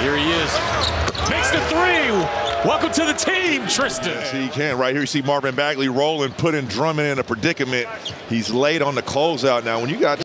Here he is. Makes the three. Welcome to the team, Tristan. Yes, he can. Right here, you see Marvin Bagley rolling, putting Drummond in a predicament. He's late on the closeout now. When you got